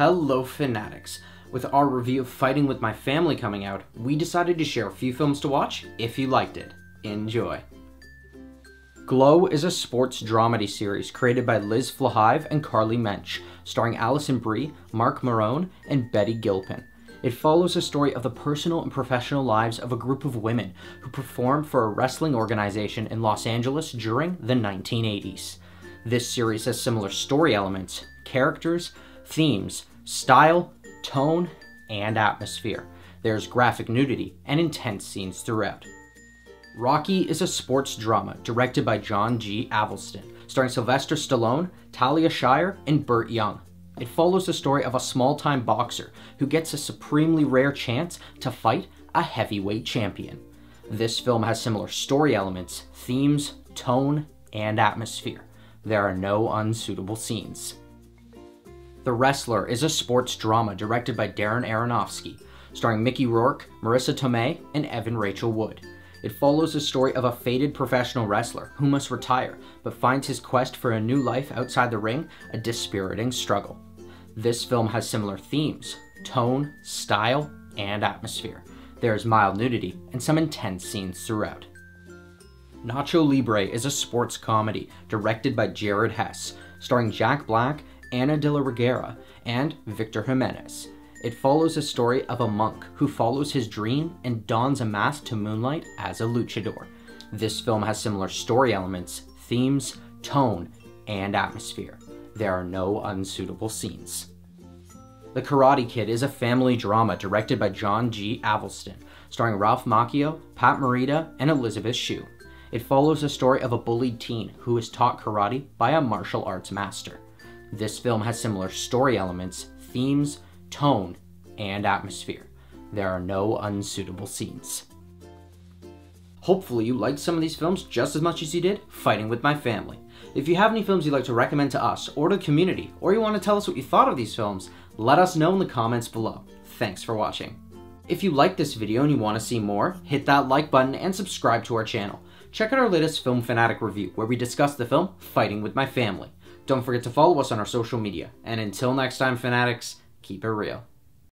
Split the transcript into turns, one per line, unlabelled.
Hello, fanatics. With our review of Fighting with My Family coming out, we decided to share a few films to watch if you liked it. Enjoy. Glow is a sports dramedy series created by Liz Flahive and Carly Mensch, starring Alison Brie, Marc Maron, and Betty Gilpin. It follows the story of the personal and professional lives of a group of women who performed for a wrestling organization in Los Angeles during the 1980s. This series has similar story elements, characters, themes, style, tone, and atmosphere. There's graphic nudity and intense scenes throughout. Rocky is a sports drama directed by John G. Avildsen, starring Sylvester Stallone, Talia Shire, and Burt Young. It follows the story of a small time boxer who gets a supremely rare chance to fight a heavyweight champion. This film has similar story elements, themes, tone, and atmosphere. There are no unsuitable scenes. The Wrestler is a sports drama directed by Darren Aronofsky, starring Mickey Rourke, Marisa Tomei, and Evan Rachel Wood. It follows the story of a faded professional wrestler who must retire but finds his quest for a new life outside the ring a dispiriting struggle. This film has similar themes, tone, style, and atmosphere. There is mild nudity and some intense scenes throughout. Nacho Libre is a sports comedy directed by Jared Hess, starring Jack Black, Ana de la Reguera, and Victor Jimenez. It follows the story of a monk who follows his dream and dons a mask to moonlight as a luchador. This film has similar story elements, themes, tone, and atmosphere. There are no unsuitable scenes. The Karate Kid is a family drama directed by John G. Avildsen, starring Ralph Macchio, Pat Morita, and Elisabeth Shue. It follows the story of a bullied teen who is taught karate by a martial arts master. This film has similar story elements, themes, tone, and atmosphere. There are no unsuitable scenes. Hopefully you liked some of these films just as much as you did Fighting with My Family. If you have any films you'd like to recommend to us or to the community, or you want to tell us what you thought of these films, let us know in the comments below. Thanks for watching. If you liked this video and you want to see more, hit that like button and subscribe to our channel. Check out our latest Film Fanatic review where we discuss the film Fighting with My Family. Don't forget to follow us on our social media. And until next time, Fanatics, keep it real.